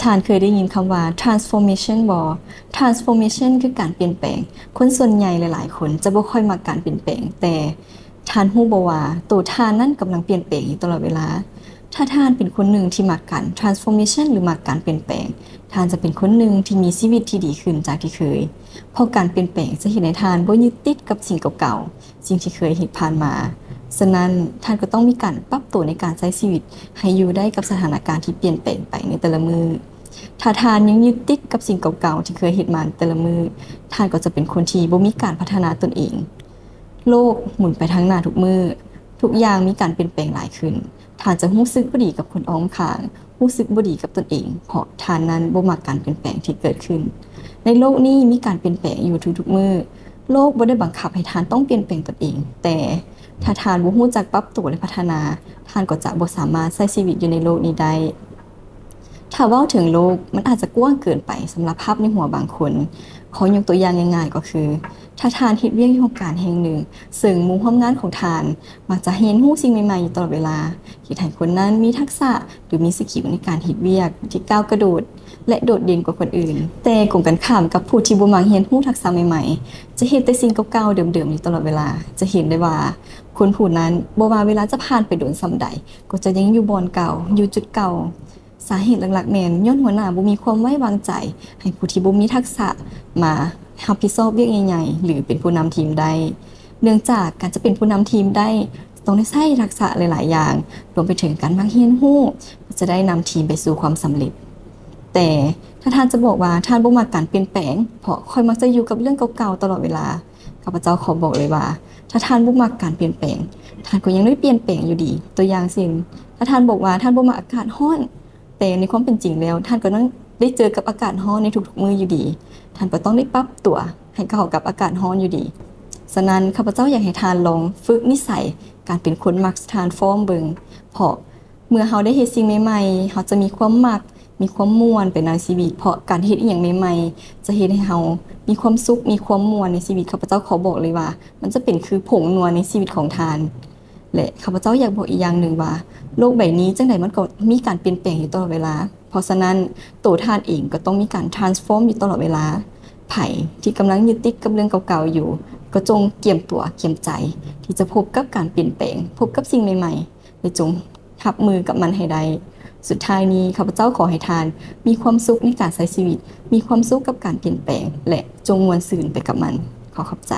ชานเคยได้ยินคำว่า transformation บอ transformation คือการเปลี่ยนแปลง คนส่วนใหญ่หลาย ๆ คนจะบ่ค่อยมาการเปลี่ยนแปลง แต่ทานฮู้บ่ว่าตัวทานนั่นกำลังเปลี่ยนแปลงอยู่ตลอดเวลา ถ้าทานเป็นคนหนึ่งที่มักการ transformation หรือมักการเปลี่ยนแปลง ทานจะเป็นคนหนึ่งที่มีชีวิตที่ดีขึ้นจากที่เคย เพราะการเปลี่ยนแปลงจะเห็นในทานบ่ยึดติดกับสิ่งเก่าๆ สิ่งที่เคยเห็นผ่านมา ฉะนั้นท่านก็ต้องมีการปรับตัวในการใช้ชีวิต ให้อยู่ได้กับสถานการณ์ที่เปลี่ยนแปลงไปในแต่ละมือถ้าทานยังยึดติดกับสิ่งเก่าๆที่เคยเห็นมาแต่ละมือท่านก็จะเป็นคนที่บ่มีการพัฒนาตนเอง โลกหมุนไปทางหน้าทุกมือทุกอย่างมีการเปลี่ยนแปลงหลายขึ้นท่านจะรู้สึกบ่ดีกับคนอ้อมข้างรู้สึกบ่ดีกับตนเอง เพราะท่านนั้นบ่มักการเปลี่ยนแปลงที่เกิดขึ้น ในโลกนี้มีการเปลี่ยนแปลงอยู่ทุกๆมือโลกบ่ได้บังคับให้ท่านต้องเปลี่ยนแปลงตนเอง ແຕ່ ຖ້າທ່ານບໍ່ຮູ້ຈັກປັບຕົວແລະພັດທະນາ ທ່ານກໍຈະບໍ່ສາມາດໃຊ້ຊີວິດຢູ່ໃນໂລກນີ້ໄດ້ ຖ້າເວົ້າເຖິງໂລກມັນອາດຈະກວ້າງເກີນໄປສຳລັບພາບໃນຫົວບາງຄົນຂໍຍົກຕົວຢ່າງງ່າຍໆກໍຄື ຖ້າທ່ານເຮັດວຽກຢູ່ໂຮງການແຫ່ງໜຶ່ງເຊິ່ງໝູ່ຮ່ວມງານຂອງທ່ານ ມັກຈະຮຽນຮູ້ສິ່ງໃໝ່ໆຢູ່ຕະຫຼອດເວລາທີ່ໃຫ້ຄົນນັ້ນມີທັກສະຫຼືມີ skill ໃນການເຮັດວຽກທີ່ກ້າວກະໂດດ ແລະໂດດເດັ່ນກວ່າຄົນອື່ນ ແຕ່ກົງກັນຂ້າມກັບຜູ້ທີ່ບໍ່ມັກຮຽນຮູ້ທັກສະໃໝ່ๆ จะเฮ็ดแต่สิ่งเก่าๆเดิมๆอยู่ตลอดเวลา จะเห็นได้ว่าคนผู้นั้นบ่ว่าเวลาจะผ่านไปโดนส่ำใดก็จะยังอยู่บอนเก่าอยู่จุดเก่า สาเหตุหลักๆแมนย้อนหัวหน้าบ่มีความไว้วางใจ ให้ผู้ที่บ่มีทักษะมารับผิดชอบเวียกใหญ่ๆหรือเป็นผู้นำทีมได้เนื่องจากการจะเป็นผู้นำทีมได้ต้องได้ใช้ทักษะหลาย ๆ อย่าง รวมไปถึงการมักเรียนรู้ จะได้นำทีมไปสู่ความสำเร็จ แต่ถ้าท่านจะบอกว่าท่านบ่มักการเปลี่ยนแปลงเพราะคอยมักจะอยู่กับเรื่องเก่าๆตลอดเวลาข้าพเจ้าขอบอกเลยว่า ถ้าท่านบ่มักการเปลี่ยนแปลงท่านก็ยังได้เปลี่ยนแปลงอยู่ดี ตัวอย่างเช่นถ้าท่านบอกว่าท่านบ่มักอากาศร้อน แต่ในความเป็นจริงแล้ว ท่านก็ต้องได้เจอกับอากาศร้อนในทุกๆมืออยู่ดี ท่านก็ต้องได้ปรับตัวให้เข้ากับอากาศร้อนอยู่ดี ฉะนั้นข้าพเจ้าอยากให้ทานลองฝึกนิสัยการเป็นคนมักทานฟอมเบิงเพราะเมื่อเฮาได้เฮ็ดสิ่งใหม่ๆเฮาจะมีความมัก มีความม่วนไปในชีวิต เพราะการเฮ็ดอีหยังใหม่ๆ จะเฮ็ดให้เฮามีความสุข มีความม่วนในชีวิตข้าพเจ้าขอบอกเลยว่า มันจะเป็นคือผงนัวในชีวิตของทาน และข้าพเจ้าอยากบอกอีกอย่างหนึ่งว่าโลกใบนี้จังไดมันก็มีการเปลี่ยนแปลงอยู่ตลอดเวลา เพราะฉะนั้นตัวทานเองก็ต้องมีการ transform อยู่ตลอดเวลา ไผ่ที่กำลังยึดติดกับเรื่องเก่าๆอยู่ ก็จงเกี่ยมตัวเกี่ยมใจ ที่จะพบกับการเปลี่ยนแปลง พบกับสิ่งใหม่ๆและจงรับมือกับมันให้ได้สุดท้ายนี้ข้าพเจ้าขอให้ทาน มีความสุขในการใช้ชีวิต มีความสุขกับการเปลี่ยนแปลง และจงมวลสื่นไปกับมัน ขอขอบใจ